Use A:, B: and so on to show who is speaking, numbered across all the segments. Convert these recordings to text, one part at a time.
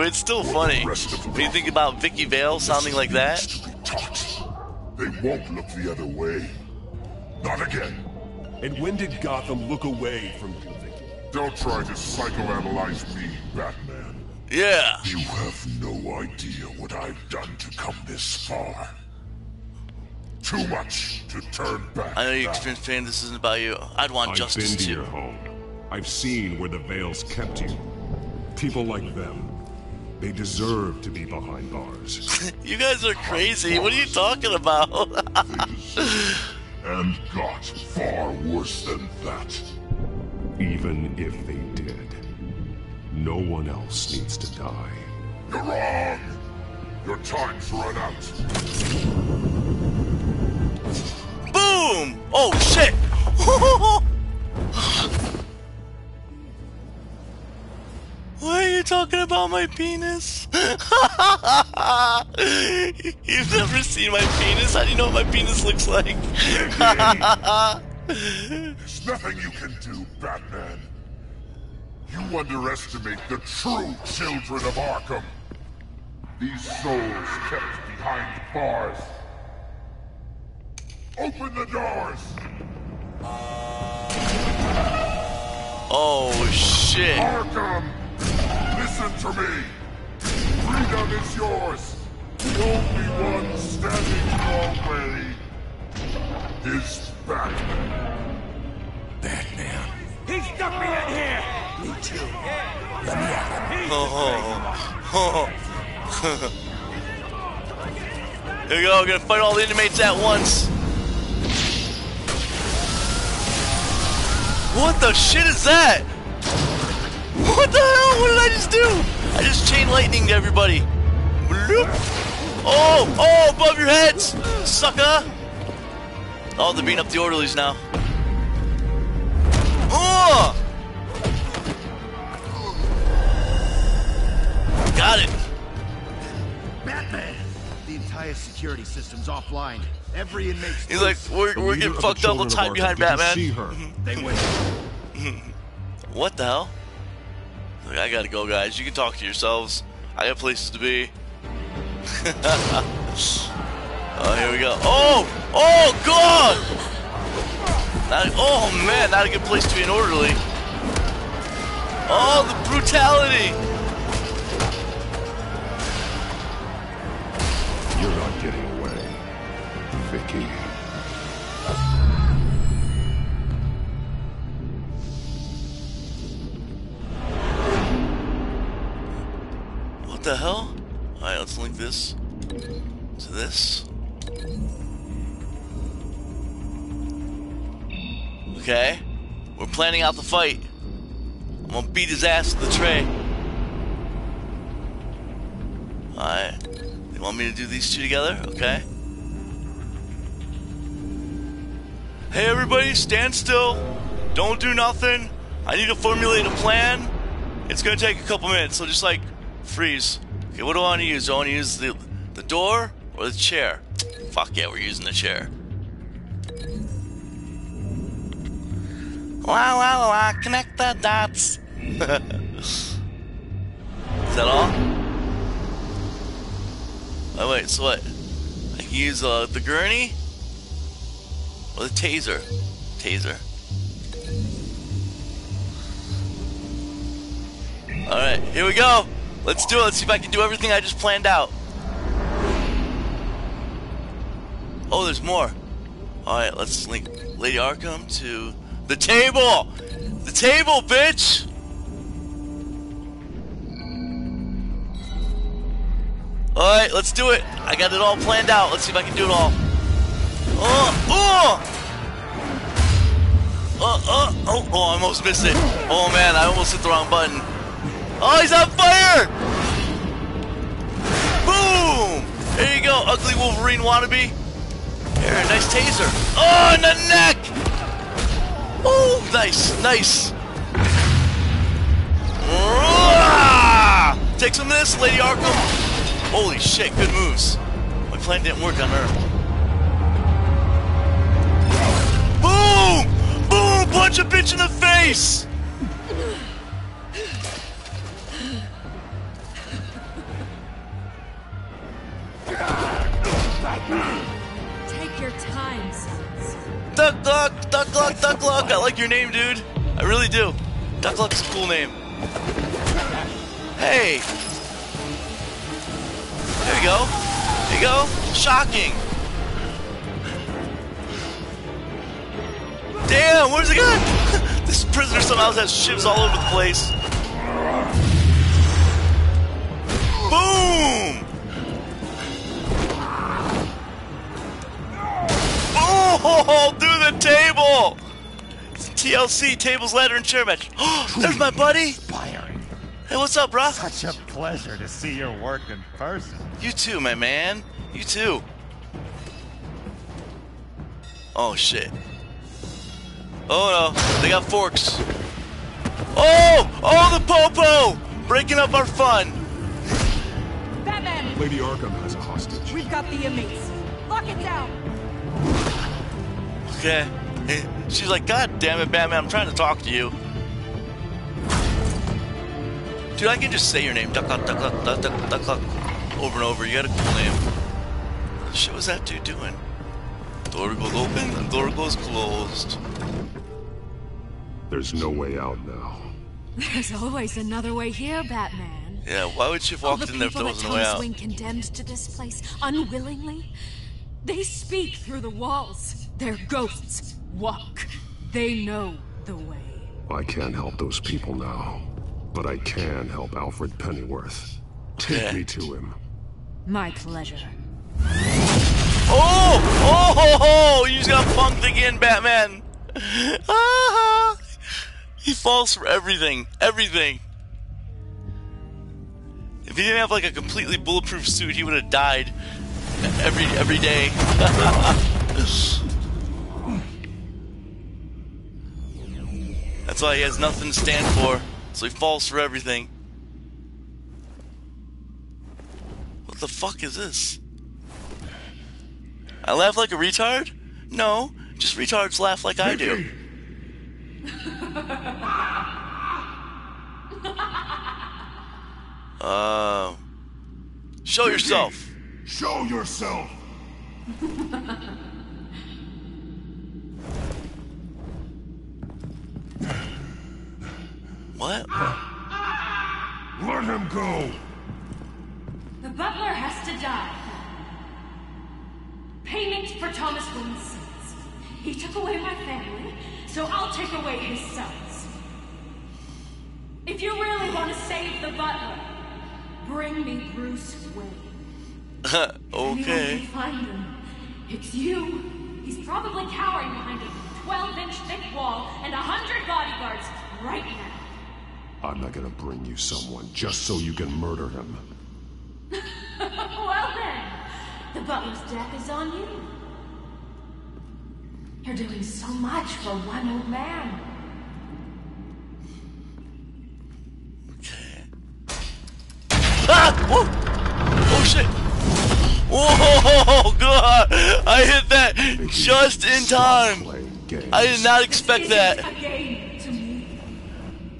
A: but it's still funny. When you think about Vicki Vale sounding like that.
B: They won't look the other way. Not again.
C: And when did Gotham look away from you, Vicki?
B: Don't try to psychoanalyze me, Batman.
A: Yeah.
B: You have no idea what I've done to come this far. Too much to turn back.
A: I know you're fan. This isn't about you. I'd want
C: I've
A: justice
C: been to
A: too.
C: your home. I've seen where the Vales kept you. People like them, they deserve to be behind bars.
A: You guys are crazy. What are you talking about?
B: and got far worse than that.
C: Even if they did, no one else needs to die.
B: You're wrong. Your time's run out.
A: Boom! Oh shit! Why are you talking about my penis? You've never seen my penis? How do you know what my penis looks like?
B: There's nothing you can do, Batman. You underestimate the true children of Arkham. These souls kept behind bars. Open the doors!
A: oh shit.
B: Arkham! Listen to me! Freedom is yours! The only one standing your way is Batman.
D: Batman.
E: He stuck me in here!
D: Me too. Let me at him.
A: Oh. oh, oh. Here we go, we're gonna fight all the inmates at once. What the shit is that? What the hell? What did I just do? I just chain lightning to everybody. Bloop. Oh, oh, above your heads, sucker. Oh, they're beating up the orderlies now. Oh! Got it.
F: Batman! The entire security system's offline. Every inmate's
A: He's like, we're, we're getting fucked up. Let's hide behind Batman.
C: See her.
F: They win.
A: What the hell? I gotta go, guys. You can talk to yourselves. I got places to be. oh, here we go. Oh! Oh, God! Not, oh, man, not a good place to be an orderly. Oh, the brutality!
C: You're not getting away,
A: Vicki. The hell? Alright, let's link this to this. Okay. We're planning out the fight. I'm gonna beat his ass with the tray. Alright. They want me to do these two together? Okay. Hey everybody, stand still. Don't do nothing. I need to formulate a plan. It's gonna take a couple minutes, so just like freeze. Okay, what do I want to use? Do I want to use the the door or the chair? Fuck yeah, we're using the chair. Wow, wow, wow, connect the dots. Is that all? Oh wait, so what? I can use uh, the gurney or the taser. Taser. All right, here we go. Let's do it. Let's see if I can do everything I just planned out. Oh, there's more. All right, let's link Lady Arkham to the table. The table, bitch. All right, let's do it. I got it all planned out. Let's see if I can do it all. Oh, oh. Oh, oh, oh, oh, I almost missed it. Oh man, I almost hit the wrong button. Oh, he's on fire! Boom! There you go, ugly Wolverine wannabe. Here, nice taser. Oh, in the neck! Oh, nice, nice. Take some of this, Lady Arkham. Holy shit, good moves. My plan didn't work on her. Boom! Boom! Punch a bitch in the face! Duck Luck, Duck Luck, Duck Luck. I like your name, dude. I really do. Duck Luck's a cool name. Hey. There you go. There you go. Shocking. Damn, where's the gun? this prisoner somehow has shivs all over the place. Boom! Oh, table! TLC, tables, ladder, and chair match. There's my buddy!
F: Inspiring.
A: Hey, what's up, bro?
F: Such a pleasure to see your work in person.
A: You too, my man. You too. Oh, shit. Oh, no. They got forks. Oh! Oh, the popo! Breaking up our fun.
G: Batman!
C: Lady Arkham has a hostage.
G: We've got the inmates. Lock it down!
A: Okay. She's like, God damn it, Batman, I'm trying to talk to you. Dude, I can just say your name. Duck, duck, duck, duck, duck, duck, duck, duck. Over and over. You got a cool name. What the shit was that dude doing? Door goes open, the door goes closed.
C: There's no way out now.
G: There's always another way here, Batman.
A: Yeah, why would she have walked
G: the
A: in there if
G: people
A: there
G: that
A: wasn't a way out?
G: Wayne condemned to this place unwillingly, they speak through the walls. Their ghosts walk. They know the way.
C: I can't help those people now, but I can help Alfred Pennyworth. Take
A: Yeah.
C: me to him.
G: My pleasure.
A: Oh! Oh! Ho, ho! You just got punked again, Batman! Ah! He falls for everything. Everything. If he didn't have like a completely bulletproof suit, he would have died every every day. That's why he has nothing to stand for. So he falls for everything. What the fuck is this? I laugh like a retard? No, just retards laugh like I do. Uh, show yourself.
B: Show yourself!
A: What?
B: Let him go!
H: The butler has to die. Payment for Thomas Wayne's sins. He took away my family, so I'll take away his sons. If you really want to save the butler, bring me Bruce Wayne. Anyone
A: okay.
H: can find him. It's you. He's probably cowering behind a 12-inch thick wall and a hundred bodyguards right now.
C: I'm not gonna bring you someone just so you can murder him.
H: well then, the butler's death is on you. You're doing so much for one old man.
A: Ah! Whoa! Oh shit! Whoa! God! I hit that just in time. I did not expect that.
H: isn't a game to me.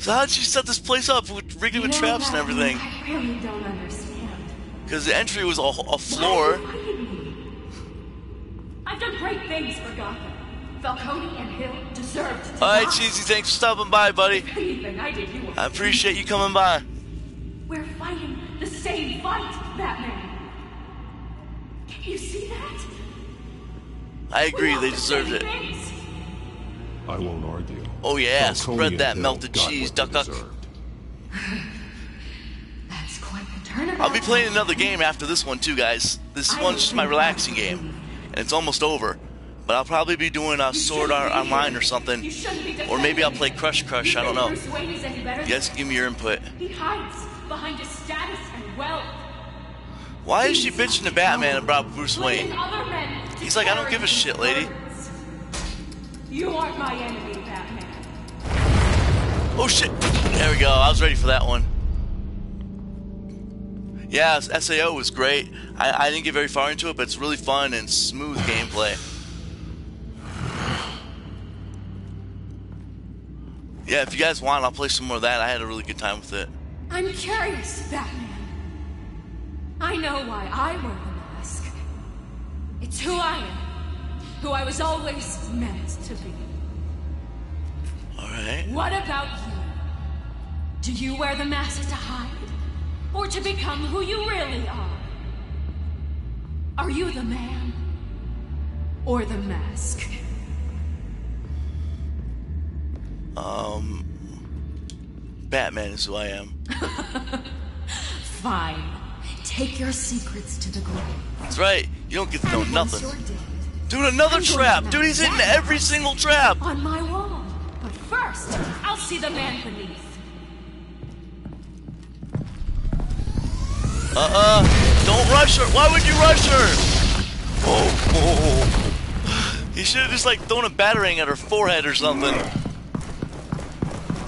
A: So how did she set this place up with rigged
H: You
A: with traps and everything?
H: I really don't understand.
A: Because the entry was a, a floor.
H: I've done great things for Gotham. Falcone and Hill deserved to
A: All right. Cheesy, thanks for stopping by, buddy.
H: I did, you
A: I appreciate you coming by.
H: We're fighting the same fight, Batman. Can you see that?
A: I agree, they deserved it.
H: things.
C: I won't argue.
A: Oh yeah,
C: Falcone
A: spread that
C: Hill
A: melted cheese, duck duck.
H: That's quite the turnaround.
A: I'll be playing another game after this one too, guys. This
H: I
A: one's just my relaxing game, and it's almost over. But I'll probably be doing a
H: You
A: Sword
H: shouldn't
A: Art Online or something,
H: You shouldn't be
A: or maybe I'll play Crush Crush.
H: You
A: I don't know.
H: Bruce Wayne is any better
A: You guys can give me your input.
H: He hides behind his status and wealth.
A: Why is she bitching to Batman about Bruce Wayne?
H: Other men to
A: He's like, I don't give a shit, lady.
H: You aren't my enemy, Batman.
A: Oh shit! There we go. I was ready for that one. Yeah, SAO was great. I, I didn't get very far into it, but it's really fun and smooth gameplay. Yeah, if you guys want, I'll play some more of that. I had a really good time with it.
G: I'm curious, Batman. I know why I wear the mask.
H: It's who I am. Who I was always meant to be.
A: Alright.
H: What about you? Do you wear the mask to hide? Or to become who you really are? Are you the man? Or the mask?
A: Um. Batman is who I am.
H: Fine. Take your secrets to the grave.
A: That's right. You don't get to know
H: And
A: nothing. Dude, another trap. Dude, he's hitting every single trap.
H: on my wall. But first, I'll see the man beneath.
A: Uh-uh. Don't rush her. Why would you rush her? Oh, oh. He should have just like thrown a battering at her forehead or something.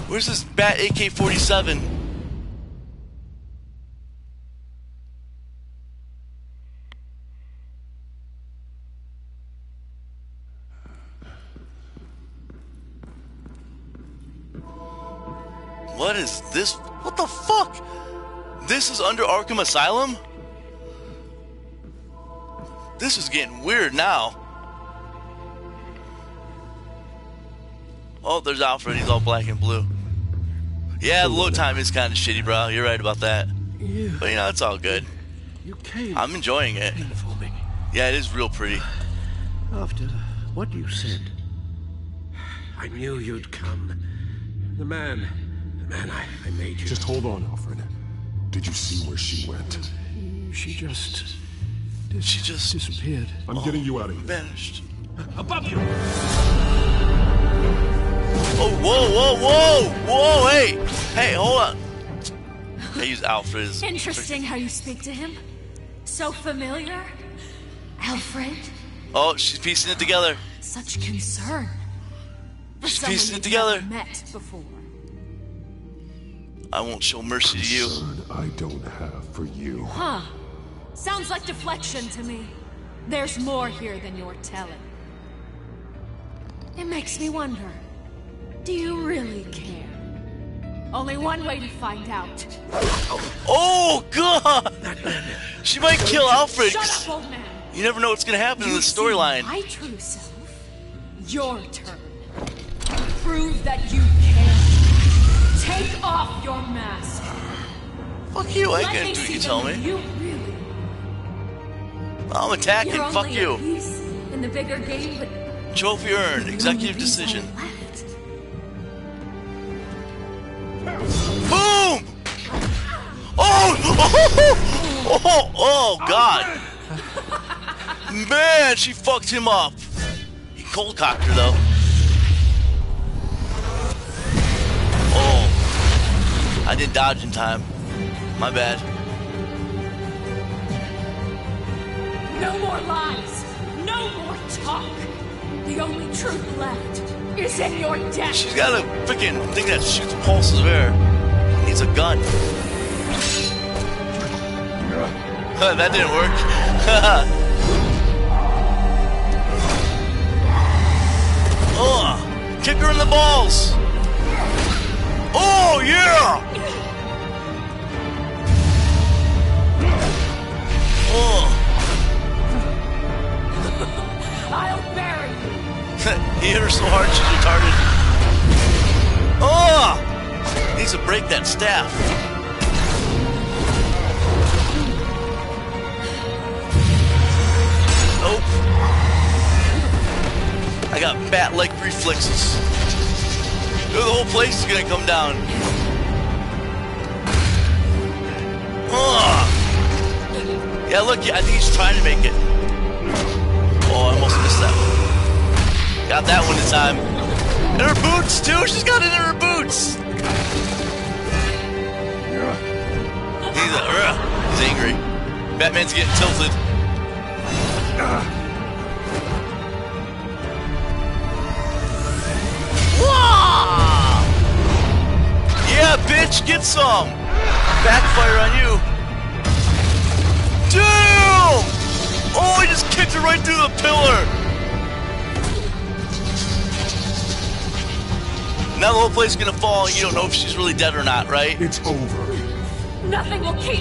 A: Where's this bat AK-47? What is this? What the fuck? This is under Arkham Asylum? This is getting weird now. Oh, there's Alfred. He's all black and blue. Yeah, the load time is kind of shitty, bro. You're right about that. But you know, it's all good. I'm enjoying it. Yeah, it is real pretty.
I: after what you said. I knew you'd come. The man, man I, I made you.
C: Just hold on, Alfred. Did you see where she went?
I: she just
A: She just
I: disappeared.
C: I'm getting you out of here.
A: vanished.
I: Above you!
A: Oh, whoa, whoa, whoa! Whoa, hey! Hey, hold on. I use Alfred as.
H: Interesting how you speak to him. So familiar. Alfred,
A: Oh, she's piecing it together.
H: such concern. For
A: She's piecing it
H: you've
A: together.
H: met before.
A: I won't show mercy to you.
C: Concern I don't have for you.
H: Huh. Sounds like deflection to me. There's more here than you're telling. It makes me wonder. Do you really care? Only one way to find out.
A: Oh, God! She might kill Alfred.
H: Shut up, old man!
A: You never know what's gonna happen in the storyline.
H: My true self. Your turn. Prove that you care. Take off your mask.
A: Fuck you, I can't do what you tell me.
H: You really.
A: I'm attacking,
H: You're
A: fuck you.
H: in the bigger game, but
A: Trophy earned, executive
H: only piece I
A: decision. Boom! Oh! Oh! Oh! Oh! God! Man, she fucked him up. He cold cocked her though. Didn't dodge in time. My bad.
H: No more lies. No more talk. The only truth left is in your death.
A: She's got a freaking thing that shoots pulses of air. Needs a gun. that didn't work. oh, kick her in the balls. Oh yeah. Hit her so hard she's retarded. Oh, needs to break that staff. Nope. I got bat-like reflexes. The whole place is gonna come down. Ugh. Yeah, look, I think he's trying to make it. Oh, I almost missed that one. Got that one in time. In her boots, too. She's got it in her boots. He's, uh, he's angry. Batman's getting tilted. Yeah, bitch, get some. Backfire on you. Damn! Oh, he just kicked her right through the pillar. Now the whole place is gonna fall. You don't know if she's really dead or not, right?
C: It's over.
H: Nothing will keep